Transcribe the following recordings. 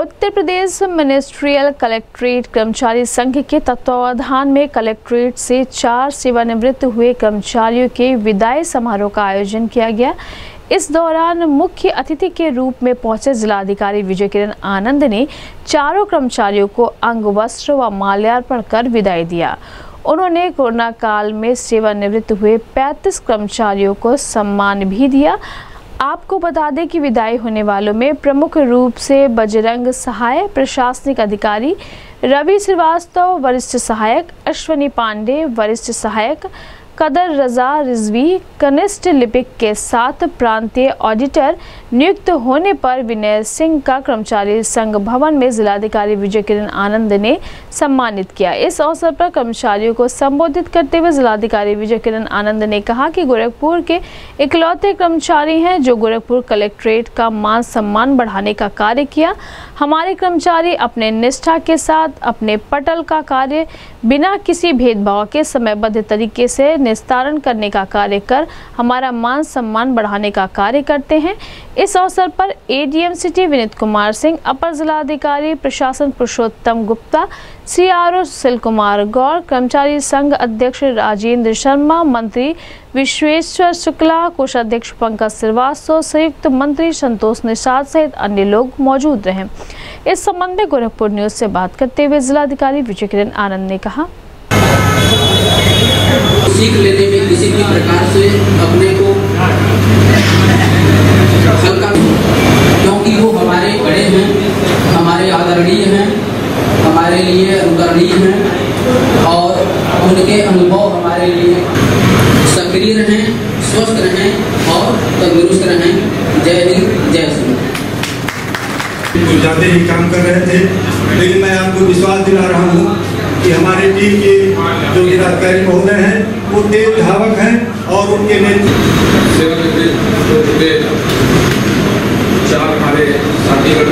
Uttar Pradesh ministerial collectorate कर्मचारी संघ के तत्वावधान में कलेक्ट्रेट से चार सेवानिवृत्त हुए कर्मचारियों के विदाई समारोह का आयोजन किया गया। इस दौरान मुख्य अतिथि के रूप में पहुँचे जिलाधिकारी विजय किरण आनंद ने चारों कर्मचारियों को अंग, वस्त्र व माल्यार्पण कर विदाई दिया। उन्होंने कोरोना काल में सेवानिवृत्त हुए 35 कर्मचारियों को सम्मान भी दिया आपको बता दें कि विदाई होने वालों में प्रमुख रूप से बजरंग सहाय प्रशासनिक अधिकारी, रवि श्रीवास्तव, वरिष्ठ सहायक, अश्वनी पांडे, वरिष्ठ सहायक कदर रजा रिजवी कनिष्ठ लिपिक के साथ प्रांतीय ऑडिटर नियुक्त होने पर विनय सिंह का कर्मचारी संघ भवन में जिलाधिकारी विजय किरण आनंद ने सम्मानित किया। इस अवसर पर कर्मचारियों को संबोधित करते हुए जिलाधिकारी विजय किरण आनंद ने कहा कि गोरखपुर के इकलौते कर्मचारी हैं जो गोरखपुर कलेक्ट्रेट का मान सम्मान बढ़ाने का कार्य किया। हमारे कर्मचारी अपने निष्ठा के साथ, अपने पटल का कार्य, बिना किसी भेदभाव के समयबद्ध तरीके से निस्तारण करने का कार्य कर हमारा मान सम्मान बढ़ाने का कार्य करते हैं। इस अवसर पर एडीएम सिटी विनीत कुमार सिंह, अपर जिलाधिकारी प्रशासन पुरुषोत्तम गुप्ता सीआरओ सुशील कुमार गौर, कर्मचारी संघ अध्यक्ष राजेंद्र शर्मा, मंत्री विश्वेश्वर शुक्ला, कोषाध्यक्ष पंकज श्रीवास्तव, संयुक्त मंत्री संतोष निषाद सहित अन्य लोग मौजूद रहे। इस संबंध में गोरखपुर न्यूज़ से बात करते हुए जिलाधिकारी विजय किरण आनंद ने कहा सीख लेने में किसी भी प्रकार से अपने को हल्का क्योंकि वो हमारे बड़े हैं, हमारे आदरणीय हैं, हमारे लिए अनुकरणीय हैं और उनके अनुभव हमारे लिए सक्रिय रहें, स्वस्थ रहें और तंदुरुस्त रहें। जय हिंद, जय सिंह ज़्यादा ही काम कर रहे थे, लेकिन मैं आपको विश्वास दिला रहा हूँ कि हमारे टीम के जो जिलाधिकारी महोदय हैं, वो तेज धावक हैं और उनके नेतृत्व चार हमारे साथीगढ़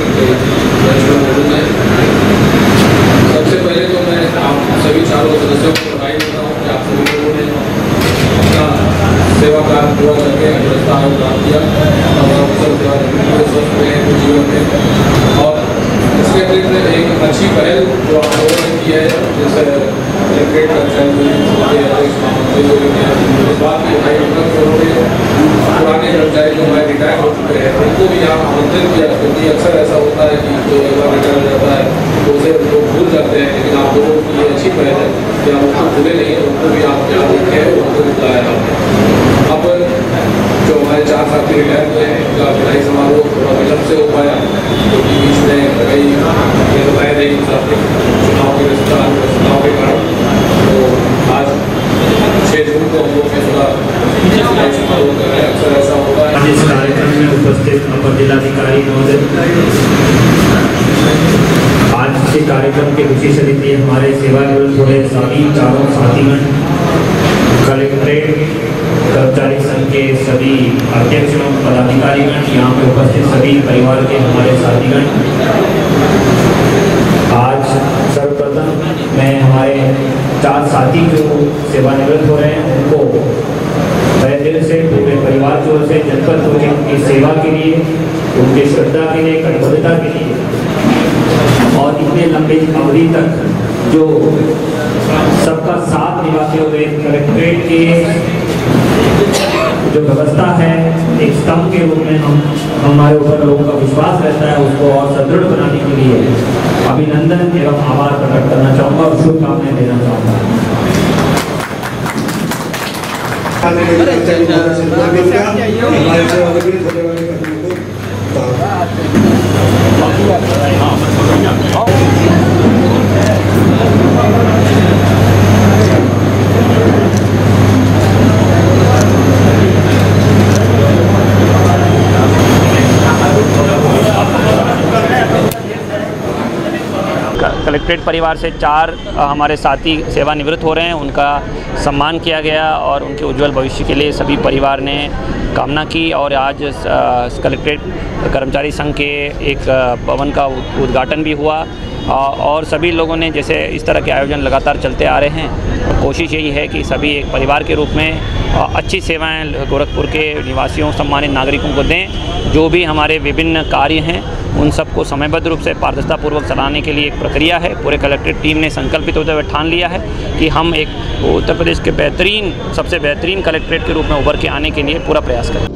सबसे पहले तो मैं आप सभी चारों सदस्यों को बधाई देता हूँ कि आप सभी लोगों ने अपना सेवा कार्य पूरा करके पुरस्कार प्राप्त किया और अवसर जीवन में। और इसके अतिरिक्त एक अच्छी पहल जो आप लोगों ने की है जैसे कलेक्ट्रेट कर्मचारी अध्यक्ष महामंत्री जो इस बात की उठाई मतलब कि उन्होंने पुराने कर्मचारी जो हमारे रिटायर हो हैं उनको भी यहाँ आमंत्रित किया क्योंकि अक्सर ऐसा होता है कि जो एक बार रिटायर हो जाता है तो उसे लोग भूल जाते हैं लेकिन आप लोगों की ये अच्छी पहल है कि आप उसको भूले नहीं हैं, उनको भी आप याद रखें उनको भी बुलाया आपने अब जो हमारे चार साथी रिटायर हुए हैं, उनका विदाई समारोह थोड़ा विलम्ब से हो पाया, क्योंकि बीच में कई बताए कि साथी चुनाव की व्यवस्थाओं के कारण। तो आज छः जून को हम लोग रहे हैं। अक्सर ऐसा होता है आज इस कार्यक्रम में उपस्थित अपर जिलाधिकारी महोदय। आज के कार्यक्रम के विशेष अतिथि हमारे सेवानिवृत्त हुए सभी चारों साथीगण, कलेक्ट्रेट, कर्मचारी संघ के सभी अध्यक्ष एवं पदाधिकारीगण, यहाँ पे उपस्थित सभी परिवार के हमारे साथीगण। आज सर्वप्रथम मैं हमारे चार साथी जो सेवानिवृत्त हो रहे हैं, उनको की ओर से जनपद को उनकी सेवा के लिए, उनकी श्रद्धा के लिए कटिबद्धता के लिए, और इतने लंबे अवधि तक जो सबका साथ निभाते हुए कलेक्ट्रेट के जो व्यवस्था है, एक स्तंभ के रूप में हम, हमारे ऊपर लोगों का विश्वास रहता है, उसको और सुदृढ़ बनाने के लिए अभिनंदन एवं आभार प्रकट करना चाहूँगा और शुभकामनाएँ देना चाहूँगा। हमारे कलेक्ट्रेट परिवार से चार हमारे साथी सेवानिवृत्त हो रहे हैं। उनका सम्मान किया गया और उनके उज्जवल भविष्य के लिए सभी परिवार ने कामना की और आज कलेक्ट्रेट कर्मचारी संघ के एक भवन का उद्घाटन भी हुआ। और सभी लोगों ने जैसे इस तरह के आयोजन लगातार चलते आ रहे हैं। कोशिश यही है कि सभी एक परिवार के रूप में अच्छी सेवाएँ गोरखपुर के निवासियों, सम्मानित नागरिकों को दें। जो भी हमारे विभिन्न कार्य हैं, उन सबको समयबद्ध रूप से पारदर्शितापूर्वक चलाने के लिए एक प्रक्रिया है। पूरे कलेक्ट्रेट टीम ने संकल्पित होते हुए ठान लिया है कि हम एक उत्तर प्रदेश के बेहतरीन, सबसे बेहतरीन कलेक्ट्रेट के रूप में उभर के आने के लिए पूरा प्रयास करें।